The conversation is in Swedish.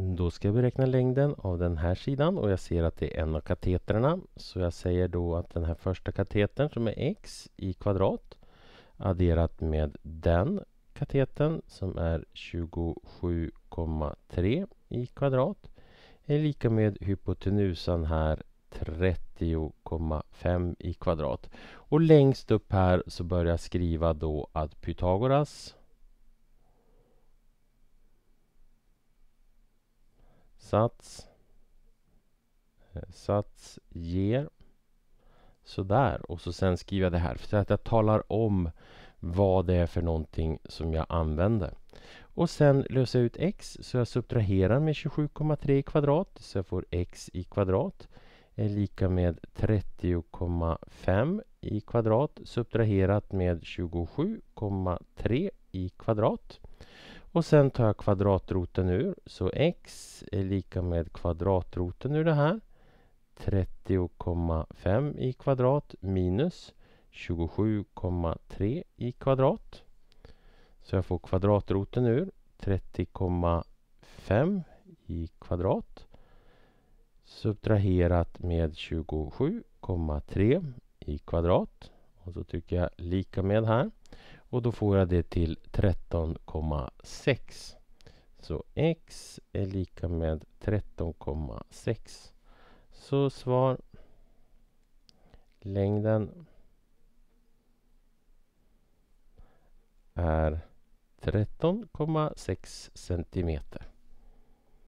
Då ska jag beräkna längden av den här sidan och jag ser att det är en av katetrarna. Så jag säger då att den här första katetern som är x i kvadrat adderat med den katetern som är 27,3 i kvadrat är lika med hypotenusan här 30,5 i kvadrat. Och längst upp här så börjar jag skriva då att Pythagoras sats. Eh, sats ger sådär. Och så sen skriver jag det här. Så att jag talar om vad det är för någonting som jag använder. Och sen löser jag ut x så jag subtraherar med 27,3 i kvadrat. Så jag får x i kvadrat. Är lika med 30,5 i kvadrat. Subtraherat med 27,3 i kvadrat. Och sen tar jag kvadratroten ur. Så x är lika med kvadratroten ur det här. 30,5 i kvadrat minus 27,3 i kvadrat. Så jag får kvadratroten ur 30,5 i kvadrat subtraherat med 27,3 i kvadrat. Och så trycker jag lika med här. Och då får jag det till 13,6. Så x är lika med 13,6. Så svar längden är 13,6 centimeter.